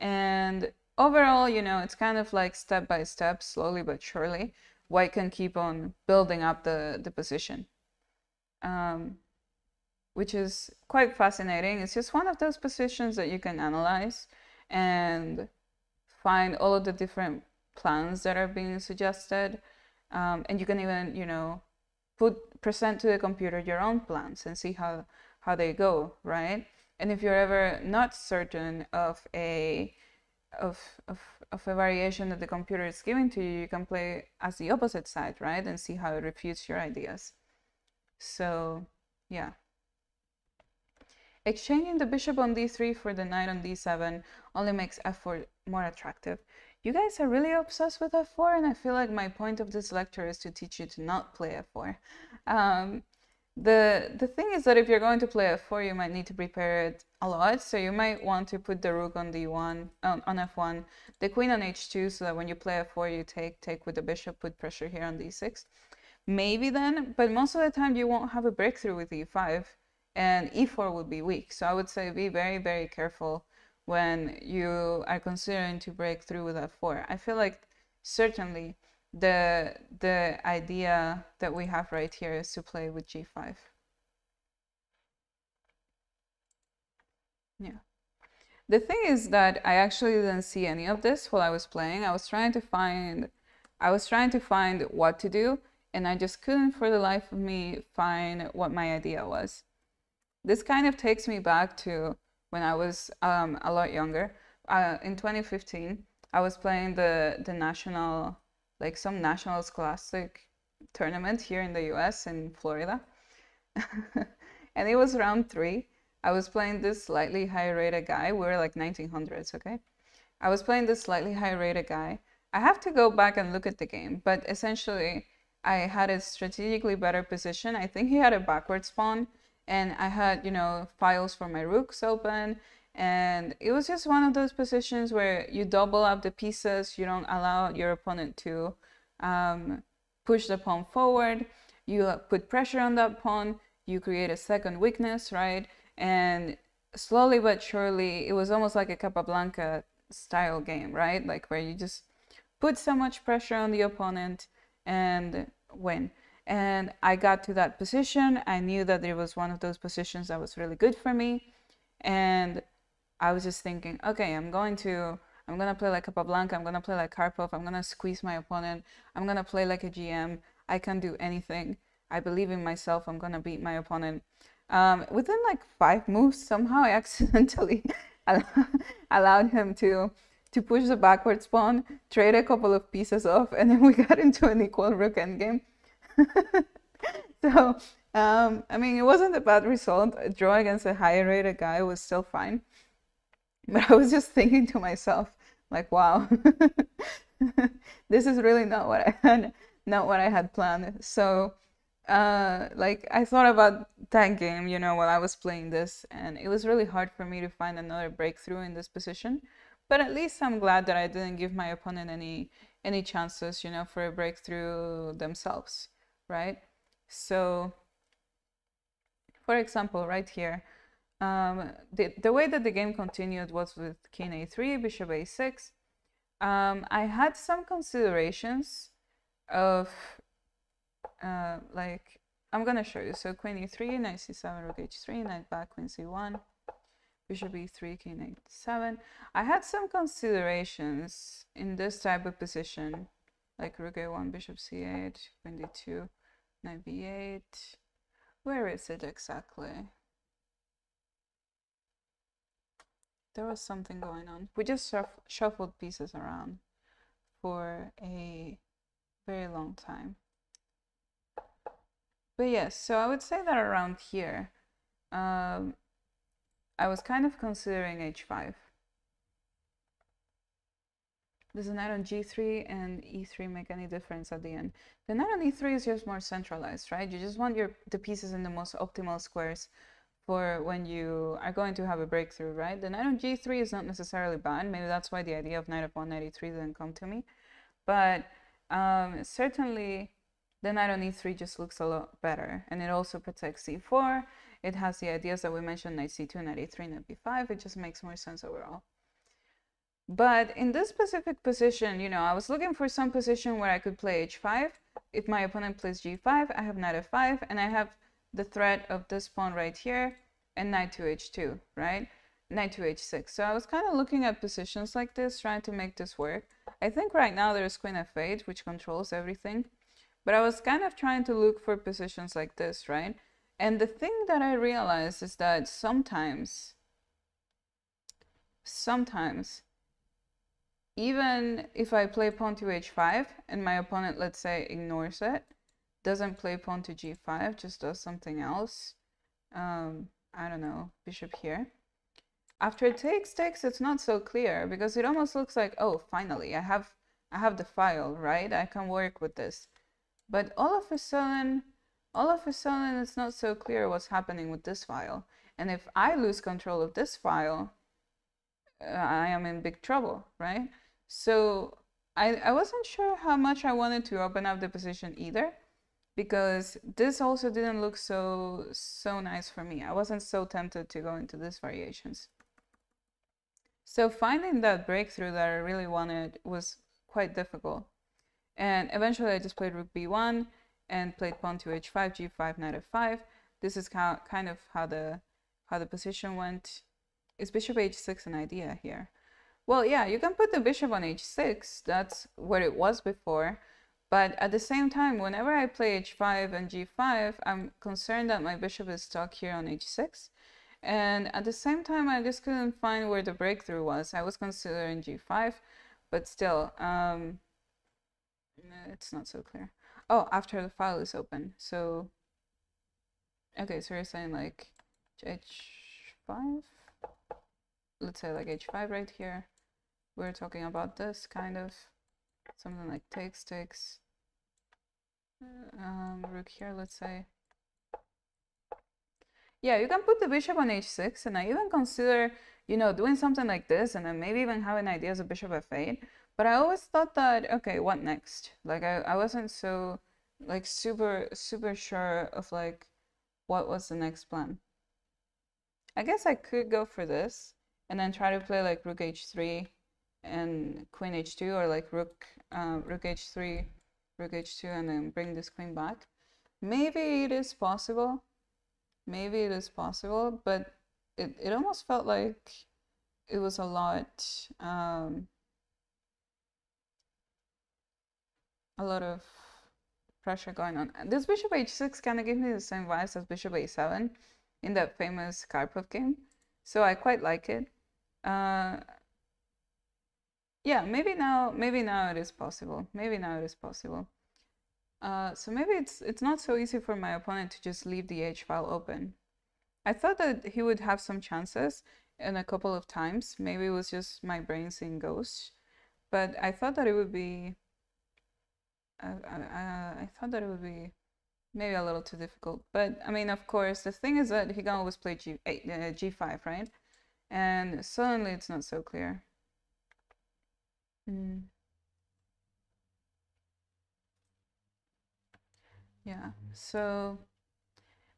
And overall, you know, it's kind of like step by step, slowly but surely, white can keep on building up the, the position. Um, which is quite fascinating. It's just one of those positions that you can analyze and find all of the different plans that are being suggested. Um, and you can even, you know, put present to the computer your own plans and see how, how they go, right? And if you're ever not certain of a of, of, of a variation that the computer is giving to you, you can play as the opposite side, right? And see how it refutes your ideas. So, yeah. Exchanging the bishop on d3 for the knight on d7 only makes f4 more attractive. You guys are really obsessed with f4, and I feel like my point of this lecture is to teach you to not play f4. Um, the, the thing is that if you're going to play f4, you might need to prepare it a lot. So you might want to put the rook on d1, on, on f1, the queen on h2, so that when you play f4, you take, take with the bishop, put pressure here on d6. Maybe then, but most of the time you won't have a breakthrough with e5, and e4 will be weak. So I would say be very, very careful when you are considering to break through with f4. I feel like certainly the the idea that we have right here is to play with g5. Yeah. The thing is that I actually didn't see any of this while I was playing. I was trying to find I was trying to find what to do and I just couldn't for the life of me find what my idea was. This kind of takes me back to when I was um, a lot younger. Uh, in 2015, I was playing the the national like some national scholastic tournament here in the US in Florida. and it was round three. I was playing this slightly higher rated guy. We were like 1900s, okay? I was playing this slightly higher rated guy. I have to go back and look at the game, but essentially, I had a strategically better position. I think he had a backwards pawn, and I had, you know, files for my rooks open. And it was just one of those positions where you double up the pieces, you don't allow your opponent to um, push the pawn forward, you put pressure on that pawn, you create a second weakness, right? And slowly but surely, it was almost like a Capablanca style game, right? Like where you just put so much pressure on the opponent and win. And I got to that position. I knew that it was one of those positions that was really good for me. And I was just thinking, okay, I'm going to I'm gonna play like Capablanca, I'm gonna play like Karpov, I'm gonna squeeze my opponent, I'm gonna play like a GM, I can do anything. I believe in myself, I'm gonna beat my opponent. Um, within like five moves, somehow I accidentally allowed him to to push the backward pawn, trade a couple of pieces off, and then we got into an equal rook endgame. so, um, I mean, it wasn't a bad result. A draw against a higher rated guy was still fine. But I was just thinking to myself, like, wow, this is really not what I had, not what I had planned. So, uh, like, I thought about that game, you know, while I was playing this, and it was really hard for me to find another breakthrough in this position. But at least I'm glad that I didn't give my opponent any any chances, you know, for a breakthrough themselves, right? So, for example, right here, um, the, the way that the game continued was with king a3, bishop a6. Um, I had some considerations of uh, like, I'm gonna show you. So queen e3, knight c7, rook h3, knight back, queen c1, bishop e3, king h7. I had some considerations in this type of position, like rook a1, bishop c8, queen d2, knight b8. Where is it exactly? There was something going on. We just shuff shuffled pieces around for a very long time. But yes, so I would say that around here, um, I was kind of considering h5. Does the knight on g3 and e3 make any difference at the end? The knight on e3 is just more centralized, right? You just want your the pieces in the most optimal squares for when you are going to have a breakthrough, right? The knight on g3 is not necessarily bad. Maybe that's why the idea of knight f1, knight e3 didn't come to me. But um, certainly the knight on e3 just looks a lot better. And it also protects c4. It has the ideas that we mentioned, knight c2, knight e3, knight b5. It just makes more sense overall. But in this specific position, you know, I was looking for some position where I could play h5. If my opponent plays g5, I have knight f5, and I have the threat of this pawn right here and knight to h2, right? Knight to h6. So I was kind of looking at positions like this, trying to make this work. I think right now there's queen f8, which controls everything. But I was kind of trying to look for positions like this, right? And the thing that I realized is that sometimes, sometimes, even if I play pawn to h5 and my opponent, let's say, ignores it, doesn't play pawn to g5, just does something else. Um, I don't know, bishop here. After it takes takes, it's not so clear because it almost looks like, oh, finally, I have I have the file, right? I can work with this. But all of a sudden, all of a sudden, it's not so clear what's happening with this file. And if I lose control of this file, I am in big trouble, right? So I, I wasn't sure how much I wanted to open up the position either because this also didn't look so so nice for me. I wasn't so tempted to go into these variations. So finding that breakthrough that I really wanted was quite difficult. And eventually I just played rook b1 and played pawn to h5, g5, knight f5. This is how, kind of how the how the position went. Is bishop h6 an idea here? Well, yeah, you can put the bishop on h6. That's where it was before. But at the same time, whenever I play h5 and g5, I'm concerned that my bishop is stuck here on h6. And at the same time, I just couldn't find where the breakthrough was. I was considering g5, but still, um, it's not so clear. Oh, after the file is open. So, okay, so you're saying like h5? Let's say like h5 right here. we're talking about this kind of something like takes, takes, um, rook here, let's say. Yeah, you can put the bishop on h6, and I even consider, you know, doing something like this, and then maybe even having ideas of bishop f8. But I always thought that, okay, what next? Like, I, I wasn't so, like, super, super sure of, like, what was the next plan. I guess I could go for this, and then try to play, like, rook h3 and queen h2, or, like, rook, uh, rook h3, rook h2, and then bring this queen back. Maybe it is possible maybe it is possible, but it, it almost felt like it was a lot, um, a lot of pressure going on. This bishop h6 kind of gives me the same vibes as bishop a7 in that famous Karpov game. So I quite like it. Uh, yeah, maybe now, maybe now it is possible. Maybe now it is possible. Uh, so maybe it's it's not so easy for my opponent to just leave the h file open. I thought that he would have some chances in a couple of times. Maybe it was just my brain seeing ghosts, but I thought that it would be. Uh, uh, I thought that it would be maybe a little too difficult. But I mean, of course, the thing is that he can always play G8, uh, G5, right? And suddenly it's not so clear. Mm. Yeah, so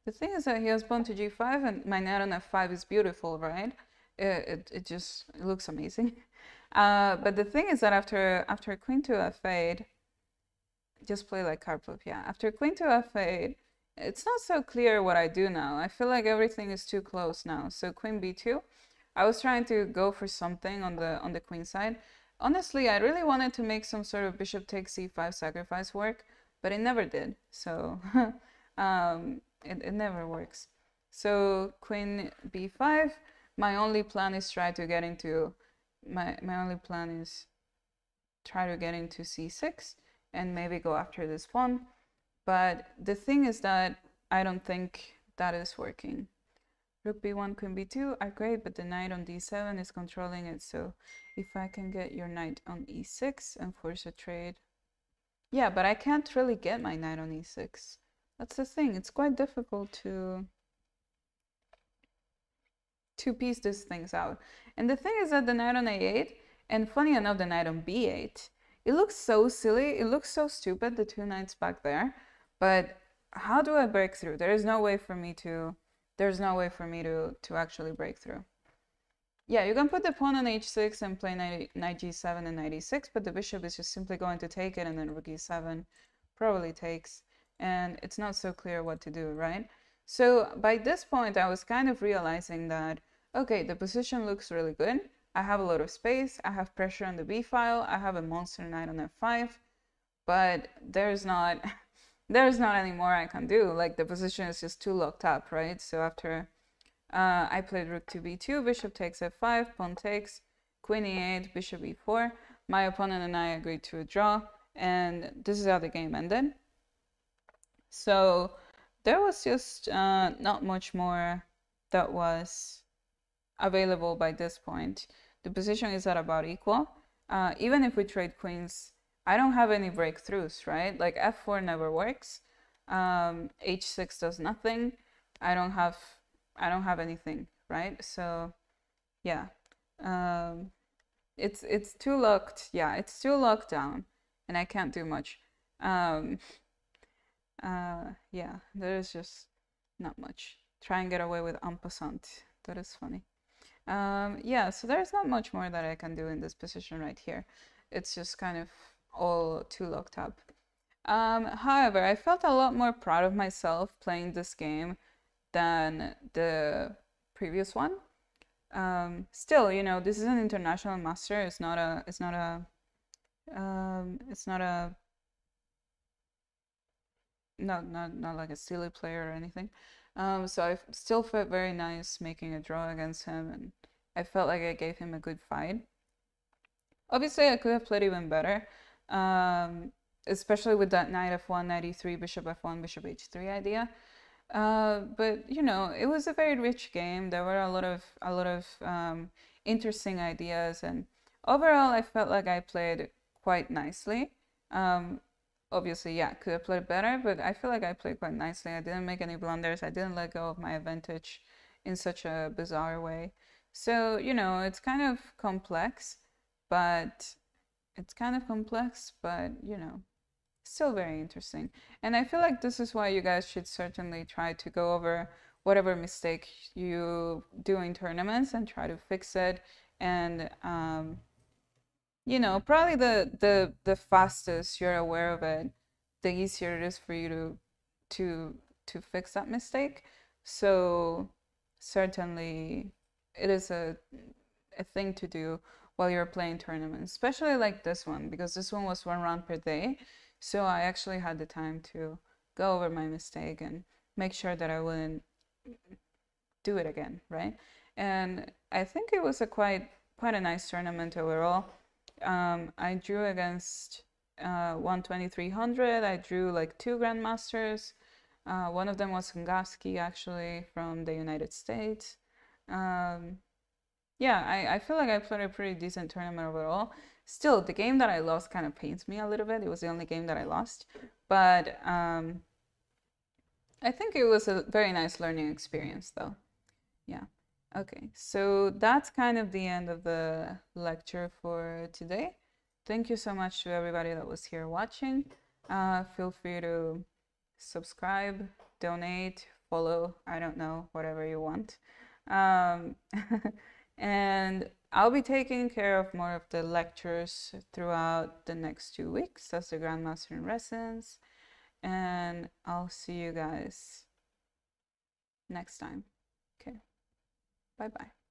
the thing is that he has pawn to g5 and my knight on f5 is beautiful, right? It, it, it just it looks amazing. Uh, but the thing is that after after queen to f8, just play like Karpov, yeah. After queen to f8, it's not so clear what I do now. I feel like everything is too close now. So queen b2, I was trying to go for something on the on the queen side. Honestly, I really wanted to make some sort of bishop takes c5 sacrifice work, but it never did. So um, it, it never works. So queen b5, my only plan is try to get into, my, my only plan is try to get into c6 and maybe go after this pawn. But the thing is that I don't think that is working. Rook b1, queen b2 are great, but the knight on d7 is controlling it. So if I can get your knight on e6 and force a trade, yeah, but I can't really get my knight on e6. That's the thing. It's quite difficult to to piece these things out. And the thing is that the knight on a8, and funny enough, the knight on b8, it looks so silly. It looks so stupid, the two knights back there. But how do I break through? There is no way for me to, there's no way for me to, to actually break through. Yeah, you can put the pawn on h6 and play knight, knight g7 and knight e6, but the bishop is just simply going to take it and then rook e7 probably takes, and it's not so clear what to do, right? So by this point, I was kind of realizing that, okay, the position looks really good. I have a lot of space. I have pressure on the b file. I have a monster knight on f5, but there's not, there's not any more I can do. Like the position is just too locked up, right? So after uh, I played rook to b2, bishop takes f5, pawn takes, queen e8, bishop e4. My opponent and I agreed to a draw, and this is how the game ended. So there was just uh, not much more that was available by this point. The position is at about equal. Uh, even if we trade queens, I don't have any breakthroughs, right? Like f4 never works. Um, h6 does nothing. I don't have I don't have anything, right? So yeah, um, it's it's too locked. Yeah, it's too locked down, and I can't do much. Um, uh, yeah, there is just not much. Try and get away with en. That is funny. Um, yeah, so there's not much more that I can do in this position right here. It's just kind of all too locked up. Um, however, I felt a lot more proud of myself playing this game than the previous one. Um, still, you know, this is an international master. It's not a. It's not a. Um, it's not a. Not not not like a silly player or anything. Um, so I still felt very nice making a draw against him, and I felt like I gave him a good fight. Obviously, I could have played even better, um, especially with that knight f1, knight e3, bishop f1, bishop h3 idea. Uh, but you know, it was a very rich game. There were a lot of a lot of um, interesting ideas, and overall, I felt like I played quite nicely. Um, obviously, yeah, could have played better, but I feel like I played quite nicely. I didn't make any blunders. I didn't let go of my advantage in such a bizarre way. So, you know, it's kind of complex, but it's kind of complex, but you know, still very interesting. And I feel like this is why you guys should certainly try to go over whatever mistake you do in tournaments and try to fix it. And um, you know, probably the the the fastest you're aware of it, the easier it is for you to to to fix that mistake. So certainly it is a a thing to do while you're playing tournaments, especially like this one because this one was one round per day. So I actually had the time to go over my mistake and make sure that I wouldn't do it again, right? And I think it was a quite quite a nice tournament overall. Um, I drew against uh, 12300. I drew like two grandmasters. Uh, one of them was Ngavsky, actually, from the United States. Um, yeah, I, I feel like I played a pretty decent tournament overall. Still, the game that I lost kind of pains me a little bit. It was the only game that I lost. But um, I think it was a very nice learning experience, though. Yeah. Okay, so that's kind of the end of the lecture for today. Thank you so much to everybody that was here watching. Uh, feel free to subscribe, donate, follow, I don't know, whatever you want. Um, and I'll be taking care of more of the lectures throughout the next two weeks as the Grandmaster in Residence. And I'll see you guys next time. Okay. Bye bye.